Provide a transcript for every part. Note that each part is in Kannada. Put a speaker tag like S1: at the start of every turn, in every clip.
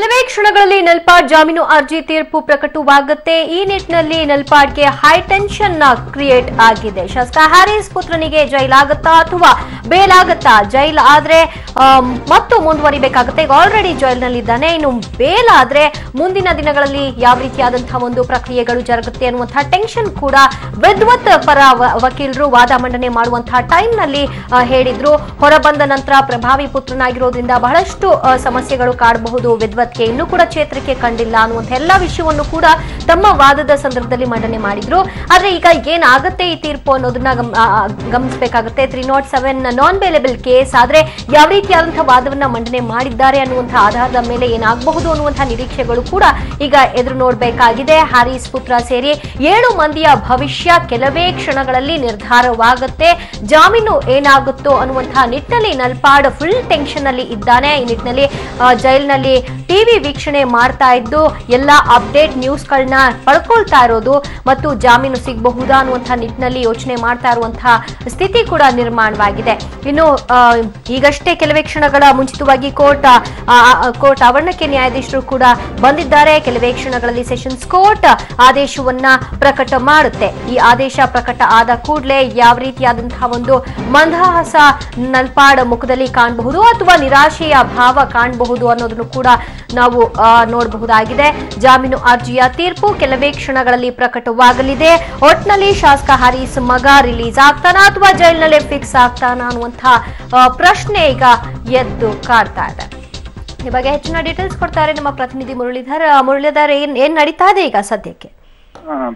S1: ಕೆಲವೇ ಕ್ಷಣಗಳಲ್ಲಿ ನಲ್ಪಾಡ್ ಜಾಮೀನು ಅರ್ಜಿ ತೀರ್ಪು ಪ್ರಕಟವಾಗುತ್ತೆ. ಈ ನಿಟ್ಟಿನಲ್ಲಿ ನಲ್ಪಾಡ್ಗೆ ಹೈ ಟೆನ್ಷನ್ ಕ್ರಿಯೇಟ್ ಆಗಿದೆ. ಶಾಸಕ ಹ್ಯಾರಿಸ್ ಪುತ್ರನಿಗೆ ಜೈಲಾಗತ್ತಾ ಅಥವಾ ಬೇಲಾಗತ್ತಾ? ಜೈಲ್ ಆದ್ರೆ ಮತ್ತು ಮುಂದುವರಿಬೇಕಾಗುತ್ತೆ. ಈಗ ಆಲ್ರೆಡಿ ಜೈಲ್ನಲ್ಲಿದ್ದಾನೆ. ಇನ್ನು ಬೇಲ್ ಆದ್ರೆ ಮುಂದಿನ ದಿನಗಳಲ್ಲಿ ಯಾವ ರೀತಿಯಾದಂತಹ ಒಂದು ಪ್ರಕ್ರಿಯೆಗಳು ಜರುಗುತ್ತೆ ಅನ್ನುವಂತಹ ಟೆನ್ಷನ್ ಕೂಡ ವಿದ್ವತ್ ಪರ ವಕೀಲರು ವಾದ ಮಂಡನೆ ಮಾಡುವಂತಹ ಟೈಮ್ನಲ್ಲಿ ಹೇಳಿದ್ರು. ಹೊರಬಂದ ನಂತರ ಪ್ರಭಾವಿ ಪುತ್ರನಾಗಿರೋದ್ರಿಂದ ಬಹಳಷ್ಟು ಸಮಸ್ಯೆಗಳು ಕಾಡಬಹುದು ವಿದ್ವತ್ಗೆ ಇನ್ನೂ ಕೂಡ ಚೇತರಿಕೆ ಕಂಡಿಲ್ಲ ಅನ್ನುವಂಥ ಎಲ್ಲಾ ವಿಷಯವನ್ನು ಕೂಡ ತಮ್ಮ ವಾದದ ಸಂದರ್ಭದಲ್ಲಿ ಮಂಡನೆ ಮಾಡಿದ್ರು. ಆದ್ರೆ ಈಗ ಏನಾಗುತ್ತೆ ಈ ತೀರ್ಪು ಅನ್ನೋದನ್ನ ಗಮನಿಸಬೇಕಾಗುತ್ತೆ. Three not seven non bailable case ಆದ್ರೆ ಯಾವ ರೀತಿಯಾದಂತಹ ವಾದವನ್ನ ಮಂಡನೆ ಮಾಡಿದ್ದಾರೆ ಅನ್ನುವಂತಹ ಆಧಾರದ ಮೇಲೆ ಏನಾಗಬಹುದು ಅನ್ನುವಂತಹ ನಿರೀಕ್ಷೆಗಳು ಕೂಡ ಈಗ ಎದುರು ನೋಡಬೇಕಾಗಿದೆ. ಹ್ಯಾರಿಸ್ ಪುತ್ರ ಸೇರಿ ಏಳು ಮಂದಿಯ ಭವಿಷ್ಯ ಕೆಲವೇ ಕ್ಷಣಗಳಲ್ಲಿ ನಿರ್ಧಾರವಾಗುತ್ತೆ. ಜಾಮೀನು ಏನಾಗುತ್ತೋ ಅನ್ನುವಂತಹ ನಿಟ್ಟಿನಲ್ಲಿ ನಲ್ಪಾಡ್ ಫುಲ್ ಟೆನ್ಷನ್ ಅಲ್ಲಿ ಇದ್ದಾನೆ. ಈ ನಿಟ್ಟಿನಲ್ಲಿ ಜೈಲ್ನಲ್ಲಿ ಜೈಲಿನಲ್ಲಿ ಟಿವಿ ವೀಕ್ಷಣೆ ಮಾಡ್ತಾ ಇದ್ದು ಎಲ್ಲ ಅಪ್ಡೇಟ್ ನ್ಯೂಸ್ಗಳನ್ನ ಪಡ್ಕೊಳ್ತಾ ಇರೋದು ಮತ್ತು ಜಾಮೀನು ಸಿಗಬಹುದಾ ಅನ್ನುವಂತಹ ನಿಟ್ಟಿನಲ್ಲಿ ಯೋಚನೆ ಮಾಡ್ತಾ ಇರುವಂತಹ ಸ್ಥಿತಿ ಕೂಡ ನಿರ್ಮಾಣವಾಗಿದೆ. ಇನ್ನು ಈಗಷ್ಟೇ ಕೆಲವೇ ಕ್ಷಣಗಳ ಮುಂಚಿತವಾಗಿ ಕೋರ್ಟ್ ಕೋರ್ಟ್ ಆವರಣಕ್ಕೆ ನ್ಯಾಯಾಧೀಶರು ಕೂಡ ಬಂದಿದ್ದಾರೆ. ಕೆಲವೇ ಕ್ಷಣಗಳಲ್ಲಿ ಸೆಷನ್ಸ್ ಕೋರ್ಟ್ ಆದೇಶವನ್ನ ಪ್ರಕಟ ಮಾಡುತ್ತೆ. ಈ ಆದೇಶ ಪ್ರಕಟ ಆದ ಕೂಡಲೇ ಯಾವ ರೀತಿಯಾದಂತಹ ಒಂದು ಮಂದಹಾಸ ನಲ್ಪಾಡ ಮುಖದಲ್ಲಿ ಕಾಣಬಹುದು ಅಥವಾ ನಿರಾಶೆಯ ಭಾವ ಕಾಣಬಹುದು ಅನ್ನೋದನ್ನು ಕೂಡ ನಾವು ನೋಡಬಹುದಾಗಿದೆ. ಜಾಮೀನು ಅರ್ಜಿಯ ತೀರ್ಪು ಕೆಲವೇ ಕ್ಷಣಗಳಲ್ಲಿ ಪ್ರಕಟವಾಗಲಿದೆ. ಒಟ್ನಲ್ಲಿ ಶಾಸಕ ಹರೀಸ್ ಮಗ ರಿಲೀಸ್ ಆಗ್ತಾನಾ ಅಥವಾ ಜೈಲಿನಲ್ಲೇ ಫಿಕ್ಸ್ ಆಗ್ತಾನಾ ಅನ್ನುವಂತಹ ಪ್ರಶ್ನೆ ಈಗ ಎದ್ದು ಕಾಡ್ತಾ ಇದೆ. ಈ ಬಗ್ಗೆ ಹೆಚ್ಚಿನ ಡೀಟೇಲ್ಸ್ ಕೊಡ್ತಾರೆ ನಮ್ಮ ಪ್ರತಿನಿಧಿ ಮುರಳೀಧರ್ ಮುರಳೀಧರ್, ಏನ್ ಏನ್ ನಡೀತಾ ಇದೆ ಈಗ ಸದ್ಯಕ್ಕೆ?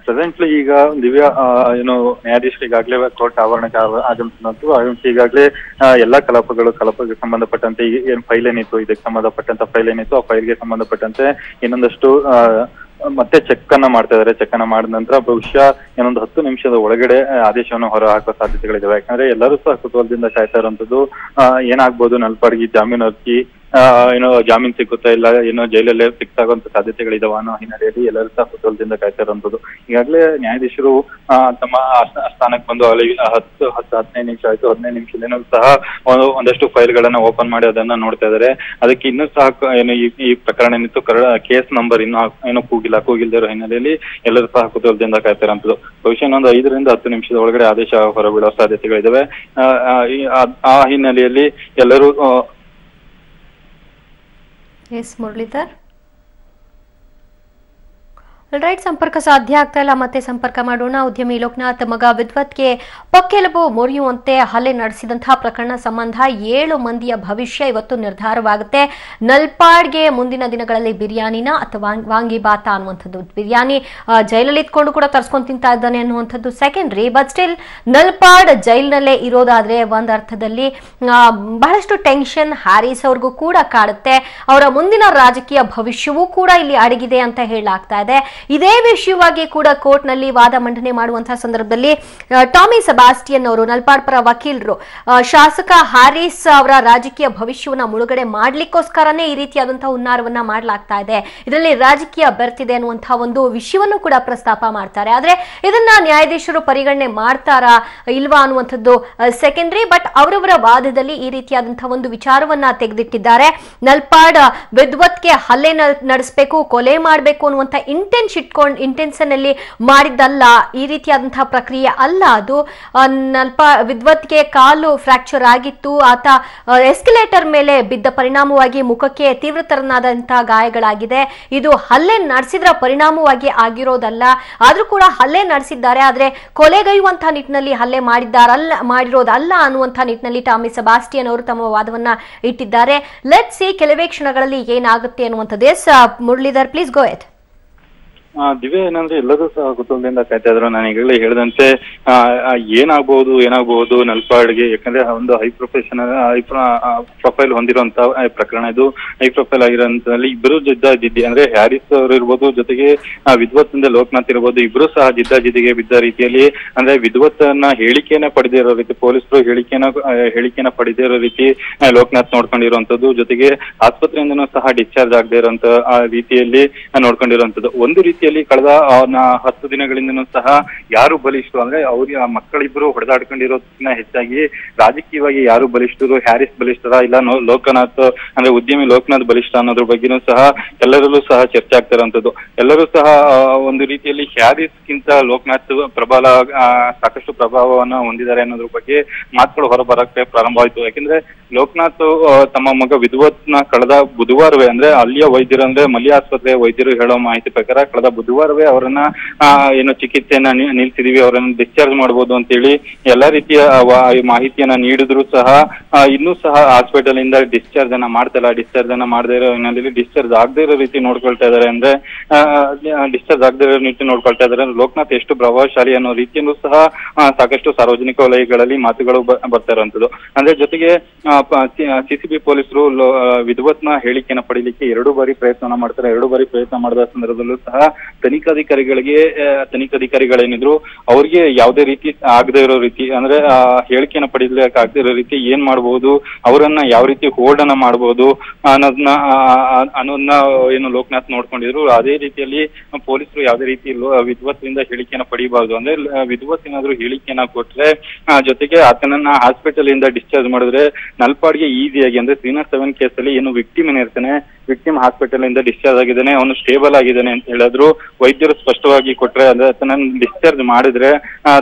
S2: ಪ್ರೆಸೆಂಟ್ಲಿ ಈಗ ದಿವ್ಯಾ ಏನು ನ್ಯಾಯಾಧೀಶರು ಈಗಾಗಲೇ ಕೋರ್ಟ್ ಆವರಣಕ್ಕೆ ಆಗ- ಆಗಮಿಸಿದಂತೂ, ಆಗಮಿಸಿ ಈಗಾಗಲೇ ಎಲ್ಲಾ ಕಲಾಪಗಳು, ಕಲಾಪಕ್ಕೆ ಸಂಬಂಧಪಟ್ಟಂತೆ ಏನ್ ಫೈಲ್ ಏನಿತ್ತು, ಇದಕ್ಕೆ ಸಂಬಂಧಪಟ್ಟಂತ ಫೈಲ್ ಏನಿತ್ತು, ಆ ಫೈಲ್ಗೆ ಸಂಬಂಧಪಟ್ಟಂತೆ ಇನ್ನೊಂದಷ್ಟು ಮತ್ತೆ ಚೆಕ್ ಅನ್ನ ಮಾಡ್ತಾ ಇದಾರೆ. ಚೆಕ್ ಅನ್ನ ಮಾಡಿದ ನಂತರ ಬಹುಶಃ ಇನ್ನೊಂದು ಹತ್ತು ನಿಮಿಷದ ಒಳಗಡೆ ಆದೇಶವನ್ನು ಹೊರ ಹಾಕುವ ಸಾಧ್ಯತೆಗಳಿದಾವೆ. ಯಾಕಂದ್ರೆ ಎಲ್ಲರೂ ಸಹ ಕುತೂಹಲದಿಂದ ಕಾಯ್ತಾ ಇರುವಂತದ್ದು ಏನಾಗ್ಬೋದು ನಲ್ಪಾಡ್ಗಿ ಜಾಮೀನು ಅರ್ಜಿ ಏನೋ ಜಾಮೀನ್ ಸಿಗುತ್ತಾ ಇಲ್ಲ, ಏನೋ ಜೈಲಲ್ಲೇ ಫಿಕ್ಸ್ ಆಗುವಂತ ಸಾಧ್ಯತೆಗಳಿದಾವ ಅನ್ನೋ ಹಿನ್ನೆಲೆಯಲ್ಲಿ ಎಲ್ಲರೂ ಸಹ ಕುತೂಹಲದಿಂದ ಕಾಯ್ತಾ ಇರುವಂತದ್ದು ಈಗಾಗಲೇ ನ್ಯಾಯಾಧೀಶರು ತಮ್ಮ ಸ್ಥಾನಕ್ಕೆ ಬಂದು ಅಲ್ಲಿ ಹತ್ತು ಹತ್ತು, ಹದಿನೈದು ನಿಮಿಷ ಆಯ್ತು, ಹದಿನೈದು ನಿಮಿಷದಿಂದ ಸಹ ಒಂದು, ಒಂದಷ್ಟು ಫೈಲ್ಗಳನ್ನ ಓಪನ್ ಮಾಡಿ ಅದನ್ನ ನೋಡ್ತಾ ಇದಾರೆ. ಅದಕ್ಕೆ ಇನ್ನೂ ಸಹ ಏನು ಈ ಪ್ರಕರಣ ಏನಿತ್ತು ಕೇಸ್ ನಂಬರ್ ಇನ್ನೂ ಏನು ಕೂಗಿಲ್ಲ, ಕೂಗಿಲ್ದೇ ಇರೋ ಹಿನ್ನೆಲೆಯಲ್ಲಿ ಎಲ್ಲರೂ ಸಹ ಕುತೂಹಲದಿಂದ ಕಾಯ್ತಾ ಇರುವಂತದ್ದು ಬಹುಶಃ ಇನ್ನೊಂದು ಐದರಿಂದ ಹತ್ತು ನಿಮಿಷದ ಒಳಗಡೆ ಆದೇಶ ಹೊರಬೀಳೋ ಸಾಧ್ಯತೆಗಳಿದಾವೆ. ಆ ಹಿನ್ನೆಲೆಯಲ್ಲಿ ಎಲ್ಲರೂ ಆ,
S1: ಎಸ್ ಮುರಳೀಧರ್ ರೈಟ್ ಸಂಪರ್ಕ ಸಾಧ್ಯ ಆಗ್ತಾ ಇಲ್ಲ. ಮತ್ತೆ ಸಂಪರ್ಕ ಮಾಡೋಣ. ಉದ್ಯಮಿ ಲೋಕನಾಥ್, ಮಗ ವಿದ್ವತ್ಗೆ ಪಕ್ಕೆಲುಬು ಮುರಿಯುವಂತೆ ಹಲ್ಲೆ ನಡೆಸಿದಂತಹ ಪ್ರಕರಣ ಸಂಬಂಧ ಏಳು ಮಂದಿಯ ಭವಿಷ್ಯ ಇವತ್ತು ನಿರ್ಧಾರವಾಗುತ್ತೆ. ನಲ್ಪಾಡ್ಗೆ ಮುಂದಿನ ದಿನಗಳಲ್ಲಿ ಬಿರಿಯಾನಿನ ಅಥವಾ ವಾಂಗಿಬಾತ ಅನ್ನುವಂಥದ್ದು ಬಿರಿಯಾನಿ ಜೈಲಲ್ಲಿ ಇದ್ಕೊಂಡು ಕೂಡ ತರ್ಸ್ಕೊಂಡು ತಿಂತಾ ಇದ್ದಾನೆ ಅನ್ನುವಂಥದ್ದು ಸೆಕೆಂಡ್ರಿ ಬಟ್ ಸ್ಟಿಲ್ ನಲ್ಪಾಡ್ ಜೈಲಿನಲ್ಲೇ ಇರೋದಾದ್ರೆ ಒಂದ್ ಅರ್ಥದಲ್ಲಿ ಬಹಳಷ್ಟು ಟೆನ್ಷನ್ ಹ್ಯಾರಿಸ್ ಅವ್ರಿಗೂ ಕೂಡ ಕಾಡುತ್ತೆ. ಅವರ ಮುಂದಿನ ರಾಜಕೀಯ ಭವಿಷ್ಯವೂ ಕೂಡ ಇಲ್ಲಿ ಅಡಗಿದೆ ಅಂತ ಹೇಳಲಾಗ್ತಾ ಇದೆ. ಇದೇ ವಿಷಯವಾಗಿ ಕೂಡ ಕೋರ್ಟ್ನಲ್ಲಿ ವಾದ ಮಂಡನೆ ಮಾಡುವಂತಹ ಸಂದರ್ಭದಲ್ಲಿ ಟಾಮಿ ಸಬಾಸ್ಟಿಯನ್ ಅವರು, ನಲ್ಪಾಡ್ ಪರ ವಕೀಲರು ಶಾಸಕ ಹಾರಿಸ್ ಅವರ ರಾಜಕೀಯ ಭವಿಷ್ಯವನ್ನ ಮುಳುಗಡೆ ಮಾಡ್ಲಿಕ್ಕೋಸ್ಕರನೇ ಈ ರೀತಿಯಾದಂತಹ ಹುನ್ನಾರವನ್ನ ಮಾಡಲಾಗ್ತಾ ಇದೆ. ಇದರಲ್ಲಿ ರಾಜಕೀಯ ಬೆರ್ತಿದೆ ಅನ್ನುವಂತಹ ಒಂದು ವಿಷಯವನ್ನು ಕೂಡ ಪ್ರಸ್ತಾಪ ಮಾಡ್ತಾರೆ. ಆದ್ರೆ ಇದನ್ನ ನ್ಯಾಯಾಧೀಶರು ಪರಿಗಣನೆ ಮಾಡ್ತಾರಾ ಇಲ್ವಾ ಅನ್ನುವಂಥದ್ದು ಸೆಕೆಂಡ್ರಿ ಬಟ್ ಅವರವರ ವಾದದಲ್ಲಿ ಈ ರೀತಿಯಾದಂತಹ ಒಂದು ವಿಚಾರವನ್ನ ತೆಗೆದಿಟ್ಟಿದ್ದಾರೆ. ನಲ್ಪಾಡ್ ವಿದ್ವತ್ಗೆ ಹಲ್ಲೆ ನಡೆಸಬೇಕು, ಕೊಲೆ ಮಾಡಬೇಕು ಅನ್ನುವಂಥ ಇಂಟೆನ್ಸ್ ಇಟ್ಕೊಂಡು ಇಂಟೆನ್ಷನ್ ಅಲ್ಲಿ ಮಾಡಿದ್ದಲ್ಲ ಈ ರೀತಿಯಾದಂತಹ ಪ್ರಕ್ರಿಯೆ ಅಲ್ಲ ಅದು. ಅಲ್ಪ ವಿದ್ವತ್ಗೆ ಕಾಲು ಫ್ರಾಕ್ಚರ್ ಆಗಿತ್ತು. ಆತ ಎಸ್ಕಲೇಟರ್ ಮೇಲೆ ಬಿದ್ದ ಪರಿಣಾಮವಾಗಿ ಮುಖಕ್ಕೆ ತೀವ್ರತರನಾದಂತಹ ಗಾಯಗಳಾಗಿದೆ. ಇದು ಹಲ್ಲೆ ನಡೆಸಿದ್ರ ಪರಿಣಾಮವಾಗಿ ಆಗಿರೋದಲ್ಲ. ಆದ್ರೂ ಕೂಡ ಹಲ್ಲೆ ನಡೆಸಿದ್ದಾರೆ. ಆದ್ರೆ ಕೊಲೆಗೈಯುವಂತಹ ನಿಟ್ಟಿನಲ್ಲಿ ಹಲ್ಲೆ ಮಾಡಿದ್ದಾರಲ್ಲ ಮಾಡಿರೋದಲ್ಲ ಅನ್ನುವಂತಹ ನಿಟ್ಟಿನಲ್ಲಿ ಟಾಮಿ ಸಬಾಸ್ಟಿಯನ್ ಅವರು ತಮ್ಮ ವಾದವನ್ನ ಇಟ್ಟಿದ್ದಾರೆ. ಲೆಟ್ ಸಿ ಕೆಲವೇ ಕ್ಷಣಗಳಲ್ಲಿ ಏನಾಗುತ್ತೆ ಅನ್ನುವಂಥದ್ದು. ಎಸ್ ಮುರಳೀಧರ್ ಪ್ಲೀಸ್ ಗೋ
S2: ಆ, ದಿವ್ಯ ಏನಂದ್ರೆ ಎಲ್ಲರೂ ಸಹ ಕುತೂಹಲದಿಂದ ಕಾಯ್ತಾ ಇದ್ರು ನಾನು ಈಗಾಗಲೇ ಹೇಳಿದಂತೆ ಏನಾಗಬಹುದು ಏನಾಗಬಹುದು ನಲ್ಪಾಡ್ಗೆ ಯಾಕಂದ್ರೆ ಒಂದು ಹೈ ಪ್ರೊಫೆಷನ್ ಹೈ ಪ್ರೊಫೈಲ್ ಹೊಂದಿರುವಂತ ಪ್ರಕರಣ ಇದು. ಹೈ ಪ್ರೊಫೈಲ್ ಆಗಿರೋದ್ರಲ್ಲಿ ಇಬ್ಬರು ಜಿದ್ದಿ ಅಂದ್ರೆ ಹ್ಯಾರಿಸ್ ಅವರು ಇರ್ಬೋದು ಜೊತೆಗೆ ಆ, ವಿದ್ವತ್ ಅಂದ್ರೆ ಲೋಕನಾಥ್ ಇರ್ಬೋದು ಇಬ್ರು ಸಹ ಜಿದ್ದಾಜಿದ್ದಿಗೆ ಬಿದ್ದ ರೀತಿಯಲ್ಲಿ ಅಂದ್ರೆ ವಿದ್ವತ್ತನ್ನ ಹೇಳಿಕೆಯನ್ನ ಪಡೆದಿರೋ ರೀತಿ ಪೊಲೀಸರು ಹೇಳಿಕೆಯನ್ನ ಹೇಳಿಕೆಯನ್ನ ಪಡೆದೇ ಇರೋ ರೀತಿ ಲೋಕನಾಥ್ ನೋಡ್ಕೊಂಡಿರುವಂತದ್ದು ಜೊತೆಗೆ ಆಸ್ಪತ್ರೆಯಿಂದನೂ ಸಹ ಡಿಸ್ಚಾರ್ಜ್ ಆಗದೆ ಇರುವಂತ ರೀತಿಯಲ್ಲಿ ನೋಡ್ಕೊಂಡಿರುವಂತದ್ದು ಒಂದು ರೀತಿ ರೀತಿಯಲ್ಲಿ ಕಳೆದ ಹತ್ತು ದಿನಗಳಿಂದನೂ ಸಹ ಯಾರು ಬಲಿಷ್ಠರು ಅಂದ್ರೆ ಅವ್ರಿಗೆ ಮಕ್ಕಳಿಬ್ಬರು ಹೊಡೆದಾಡ್ಕೊಂಡಿರೋದಕ್ಕಿಂತ ಹೆಚ್ಚಾಗಿ ರಾಜಕೀಯವಾಗಿ ಯಾರು ಬಲಿಷ್ಠರು, ಹ್ಯಾರಿಸ್ ಬಲಿಷ್ಠರ ಇಲ್ಲ ಲೋಕನಾಥ್, ಅಂದ್ರೆ ಉದ್ಯಮಿ ಲೋಕನಾಥ್ ಬಲಿಷ್ಠ ಅನ್ನೋದ್ರ ಬಗ್ಗೆನೂ ಸಹ ಎಲ್ಲರಲ್ಲೂ ಸಹ ಚರ್ಚೆ ಆಗ್ತಿರೋಂಥದ್ದು ಎಲ್ಲರೂ ಸಹ ಒಂದು ರೀತಿಯಲ್ಲಿ ಹ್ಯಾರಿಸ್ಗಿಂತ ಲೋಕನಾಥ್ ಪ್ರಬಲ ಸಾಕಷ್ಟು ಪ್ರಭಾವವನ್ನ ಹೊಂದಿದ್ದಾರೆ ಅನ್ನೋದ್ರ ಬಗ್ಗೆ ಮಾತುಗಳು ಹೊರಬರಕ್ಕೆ ಪ್ರಾರಂಭ ಆಯ್ತು ಯಾಕೆಂದ್ರೆ ಲೋಕನಾಥ್ ತಮ್ಮ ಮಗ ವಿದ್ವತ್ನ ಕಳೆದ ಬುಧವಾರವೇ ಅಂದ್ರೆ ಅಲ್ಲಿಯ ವೈದ್ಯರು ಅಂದ್ರೆ ಮಲ್ಯ ಆಸ್ಪತ್ರೆಯ ವೈದ್ಯರು ಹೇಳೋ ಮಾಹಿತಿ ಪ್ರಕಾರ ಕಳೆದ ಬುಧವಾರವೇ ಅವರನ್ನ ಏನು ಚಿಕಿತ್ಸೆಯನ್ನ ನಿಲ್ಸಿದೀವಿ, ಅವರನ್ನು ಡಿಸ್ಚಾರ್ಜ್ ಮಾಡಬಹುದು ಅಂತೇಳಿ ಎಲ್ಲಾ ರೀತಿಯ ಮಾಹಿತಿಯನ್ನ ನೀಡಿದ್ರು ಸಹ ಇನ್ನೂ ಸಹ ಹಾಸ್ಪಿಟಲ್ ಇಂದ ಡಿಸ್ಚಾರ್ಜ್ ಅನ್ನ ಮಾಡ್ತಲ್ಲ ಡಿಸ್ಚಾರ್ಜ್ ಅನ್ನ ಮಾಡದೇ ಇರೋ ಹಿನ್ನೆಲೆಯಲ್ಲಿ ಡಿಸ್ಚಾರ್ಜ್ ಆಗದೇ ಇರೋ ರೀತಿ ನೋಡ್ಕೊಳ್ತಾ ಇದಾರೆ ಅಂದ್ರೆ ಡಿಸ್ಚಾರ್ಜ್ ಆಗದೇ ಇರೋ ರೀತಿ ನೋಡ್ಕೊಳ್ತಾ ಇದಾರೆ ಲೋಕನಾಥ್ ಎಷ್ಟು ಪ್ರಭಾವಶಾಲಿ ಅನ್ನೋ ರೀತಿಯನ್ನು ಸಹ ಸಾಕಷ್ಟು ಸಾರ್ವಜನಿಕ ವಲಯಗಳಲ್ಲಿ ಮಾತುಗಳು ಬರ್ತಾ ಇರುವಂತದ್ದು ಅಂದ್ರೆ ಜೊತೆಗೆ ಸಿಸಿಬಿ ಪೊಲೀಸರು ವಿದ್ವತ್ನ ಹೇಳಿಕೆಯನ್ನ ಪಡಿಲಿಕ್ಕೆ ಎರಡು ಬಾರಿ ಪ್ರಯತ್ನ ಮಾಡ್ತಾರೆ. ಎರಡು ಬಾರಿ ಪ್ರಯತ್ನ ಮಾಡಿದ ಸಂದರ್ಭದಲ್ಲೂ ಸಹ ತನಿಖಾಧಿಕಾರಿಗಳಿಗೆ ತನಿಖಾಧಿಕಾರಿಗಳೇನಿದ್ರು, ಅವ್ರಿಗೆ ಯಾವುದೇ ರೀತಿ ಆಗದೆ ಇರೋ ರೀತಿ, ಅಂದ್ರೆ ಪಡೆಯಲಿಕ್ಕೆ ಪಡಿಲಿಕ್ಕೆ ಆಗದೆ ಇರೋ ರೀತಿ ಏನ್ ಮಾಡಬಹುದು ಅವರನ್ನ ಯಾವ ರೀತಿ ಹೋಲ್ಡ್ ಅನ್ನ ಮಾಡಬಹುದು ಅನ್ನೋದನ್ನ ಅನ್ನೋದನ್ನ ಏನು ಲೋಕನಾಥ್ ನೋಡ್ಕೊಂಡಿದ್ರು, ಅದೇ ರೀತಿಯಲ್ಲಿ ಪೊಲೀಸರು ಯಾವುದೇ ರೀತಿ ಹೇಳಿಕೆಯನ್ನು ಹೇಳಿಕೆಯನ್ನ ಪಡಿಬಾರ್ದು. ಅಂದ್ರೆ ವಿಧ್ವತ್ ಏನಾದ್ರು ಹೇಳಿಕೆಯನ್ನ ಕೊಟ್ರೆ ಜೊತೆಗೆ ಆತನನ್ನ ಹಾಸ್ಪಿಟಲ್ ಇಂದ ಡಿಸ್ಚಾರ್ಜ್ ಮಾಡಿದ್ರೆ ನಲ್ಪಾಡ್ಗೆ ಈಸಿಯಾಗಿ, ಅಂದ್ರೆ ತ್ರೀ ನಾಟ್ ಸೆವೆನ್ ಕೇಸಲ್ಲಿ ಏನು ವಿಕ್ಟಿಮ್ ಏನಿರ್ತಾನೆ ವಿಕ್ಟಿಮ್ ಹಾಸ್ಪಿಟಲ್ ಇಂದ ಡಿಸ್ಚಾರ್ಜ್ ಆಗಿದ್ದಾನೆ, ಅವನು ಸ್ಟೇಬಲ್ ಆಗಿದ್ದಾನೆ ಅಂತ ಹೇಳಿದ್ರು. ವೈದ್ಯರು ಸ್ಪಷ್ಟವಾಗಿ ಕೊಟ್ರೆ ಅಂದ್ರೆ ಆತನನ್ನ ಡಿಸ್ಚಾರ್ಜ್ ಮಾಡಿದ್ರೆ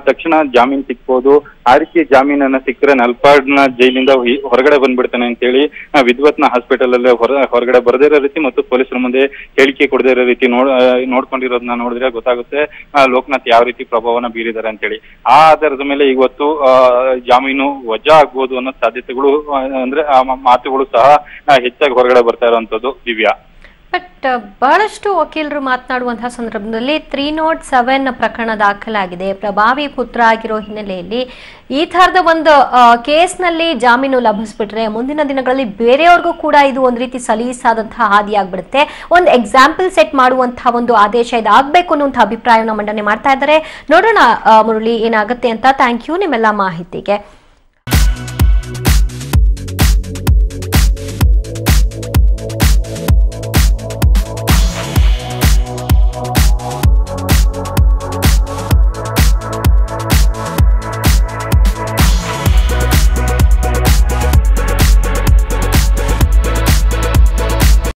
S2: ತಕ್ಷಣ ಜಾಮೀನ್ ಸಿಕ್ಬಹುದು ಆ ರೀತಿ ಜಾಮೀನನ್ನ ಸಿಕ್ಕರೆ ನಲ್ಪಾಡ್ನ ಜೈಲಿಂದ ಹೊರಗಡೆ ಬಂದ್ಬಿಡ್ತಾನೆ ಅಂತೇಳಿ ವಿದ್ವತ್ ವಿದ್ವತ್ನ ಹಾಸ್ಪಿಟಲ್ ಅಲ್ಲೇ ಹೊರ, ಹೊರಗಡೆ ಬರದೇ ಇರೋ ರೀತಿ ಮತ್ತು ಪೊಲೀಸರ ಮುಂದೆ ಹೇಳಿಕೆ ಕೊಡದೇ ಇರೋ ರೀತಿ ನೋಡ್ ನೋಡ್ಕೊಂಡಿರೋದ್ನ ನೋಡ್ಕೊಂಡಿರೋದನ್ನ ನೋಡಿದ್ರೆ ಗೊತ್ತಾಗುತ್ತೆ ಲೋಕನಾಥ್ ಯಾವ ರೀತಿ ಪ್ರಭಾವನ ಬೀರಿದ್ದಾರೆ ಅಂತೇಳಿ ಆ ಆಧಾರದ ಮೇಲೆ ಇವತ್ತು ಜಾಮೀನು ವಜಾ ಆಗ್ಬೋದು ಅನ್ನೋ ಸಾಧ್ಯತೆಗಳು ಅಂದ್ರೆ ಮಾತುಗಳು ಸಹ ಹೆಚ್ಚಾಗಿ ಹೊರಗಡೆ ಬರ್ತಾ ಇರುವಂತದ್ದು ದಿವ್ಯಾ.
S1: ಬಟ್ ಬಹಳಷ್ಟು ವಕೀಲರು ಮಾತನಾಡುವಂತಹ ಸಂದರ್ಭದಲ್ಲಿ ತ್ರೀ ನಾಟ್ ಸೆವೆನ್ ಪ್ರಕರಣ ದಾಖಲಾಗಿದೆ. ಪ್ರಭಾವಿ ಪುತ್ರ ಆಗಿರೋ ಹಿನ್ನೆಲೆಯಲ್ಲಿ ಈ ತರದ ಒಂದು ಕೇಸ್ನಲ್ಲಿ ಜಾಮೀನು ಲಭಿಸ್ಬಿಟ್ರೆ ಮುಂದಿನ ದಿನಗಳಲ್ಲಿ ಬೇರೆಯವ್ರಿಗೂ ಕೂಡ ಇದು ಒಂದು ರೀತಿ ಸಲೀಸಾದಂತಹ ಹಾದಿಯಾಗ್ಬಿಡುತ್ತೆ. ಒಂದು ಎಕ್ಸಾಂಪಲ್ ಸೆಟ್ ಮಾಡುವಂತಹ ಒಂದು ಆದೇಶ ಇದಾಗಬೇಕು ಅನ್ನುವಂಥ ಅಭಿಪ್ರಾಯವನ್ನು ಮಂಡನೆ ಮಾಡ್ತಾ ಇದ್ದಾರೆ. ನೋಡೋಣ ಮುರಳಿ ಏನಾಗುತ್ತೆ ಅಂತ. ಥ್ಯಾಂಕ್ ಯು ನಿಮ್ಮೆಲ್ಲ ಮಾಹಿತಿಗೆ.